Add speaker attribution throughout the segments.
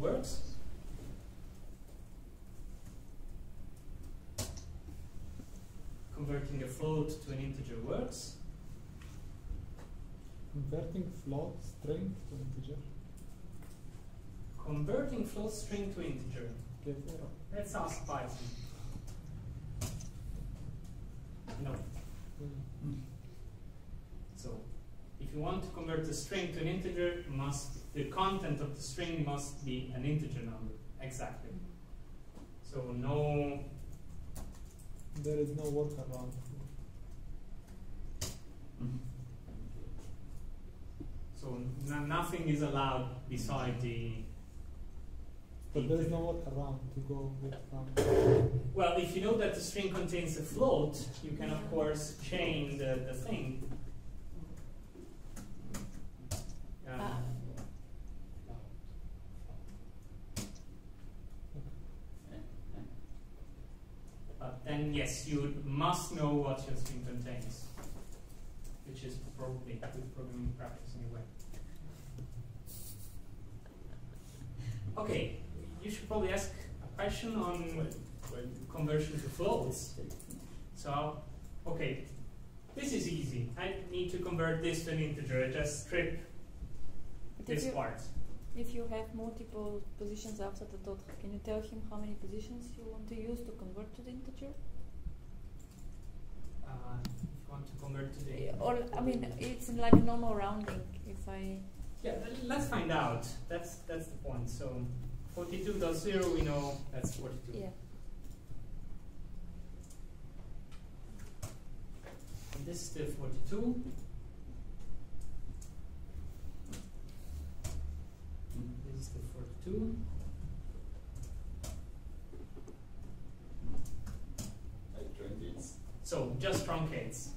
Speaker 1: works. Converting a float to an integer works.
Speaker 2: Converting float string to integer.
Speaker 1: Converting float string to integer. Let's ask Python. No.
Speaker 2: Mm.
Speaker 1: So, if you want to convert a string to an integer, must the content of the string must be an integer number. Exactly. So no.
Speaker 2: There is no workaround.
Speaker 1: So no, nothing is allowed beside the.
Speaker 2: But there is no workaround to go with from.
Speaker 1: Well, if you know that the string contains a float, you can of course chain the, the thing. Um,
Speaker 3: Ah.
Speaker 1: But then, yes, you must know what your string contains, which is probably good programming practice anyway. Okay, you should probably ask a question on conversion to floats. So, okay, this is easy. I need to convert this to an integer. I just strip this
Speaker 3: you,
Speaker 1: part.
Speaker 3: if you have multiple positions after the dot, can you tell him how many positions you want to use to convert to the integer?
Speaker 1: Uh, if you want to convert to the
Speaker 3: Eh, Or I mean, it's in like normal rounding. If I
Speaker 1: Yeah, let's find out. That's that's the point. So 42.0 we know that's 42.
Speaker 3: yeah.
Speaker 1: And this is still 42. This is still 42. So just truncates.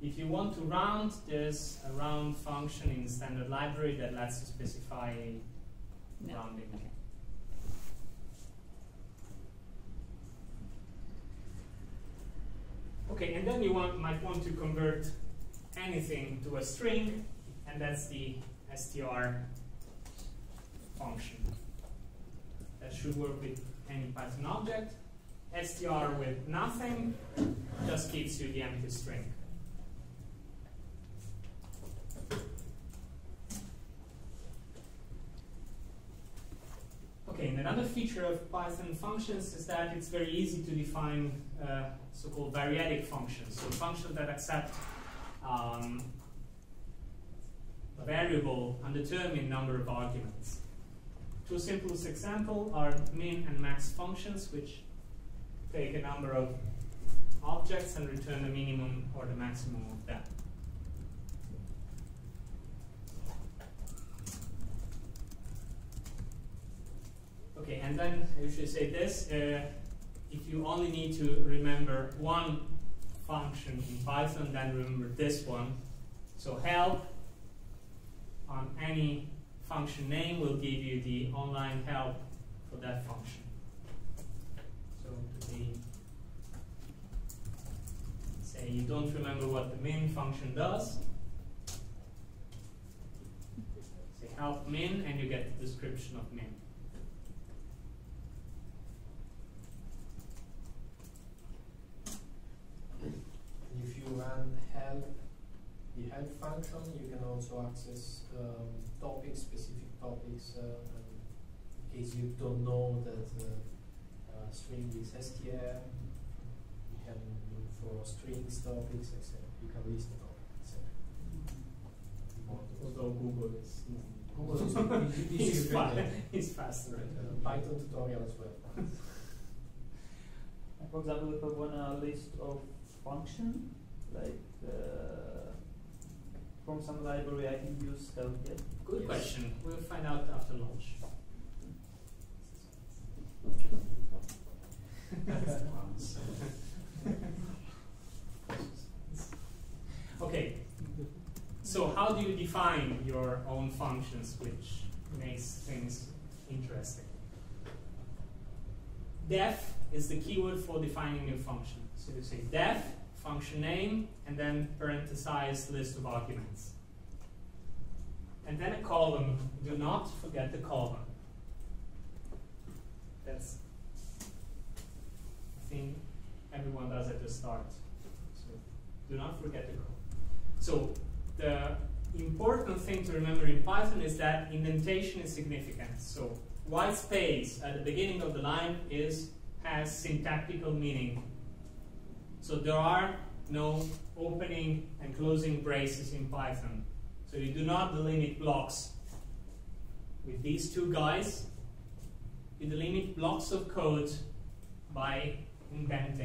Speaker 1: If you want to round, there's a round function in the standard library that lets you specify
Speaker 3: No.
Speaker 1: rounding.
Speaker 3: Okay.
Speaker 1: Okay, and then you want, might want to convert anything to a string, and that's the str function. That should work with any Python object. Str with nothing just gives you the empty string. Okay, and another feature of Python functions is that it's very easy to define uh, so-called variadic functions, so functions that accept um, a variable undetermined number of arguments. Two simplest example are min and max functions, which take a number of objects and return the minimum or the maximum of them. Okay, and then you should say this. Uh, if you only need to remember one function in Python, then remember this one. So help on any function name will give you the online help for that function. So say you don't remember what the min function does, say help min and you get the description of min.
Speaker 4: If you run help, the help function, you can also access um, topics, specific topics, uh, in case you don't know that uh, uh, string is str, you can look for strings topics, etc. You can list the topic, etc.
Speaker 1: Although Google is
Speaker 4: Google is easy- easy
Speaker 1: it's,
Speaker 4: to
Speaker 1: fa-
Speaker 4: get.
Speaker 1: it's faster.
Speaker 4: Uh, Python tutorial as well.
Speaker 5: For example, if I want a list of function, like uh, from some library, I can use help. Yeah?
Speaker 1: Good
Speaker 4: Yes.
Speaker 1: question. We'll find out after lunch. okay. So how do you define your own functions, which makes things interesting? Def is the keyword for defining new function. So you say def function name and then parenthesize list of arguments. and then a column. Do not forget the column. That's the thing everyone does at the start. So do not forget the column. So the important thing to remember in Python is that indentation is significant. So white space at the beginning of the line is has syntactical meaning. So there are no opening and closing braces in Python. So you do not delimit blocks with these two guys. You delimit blocks of code by indenting.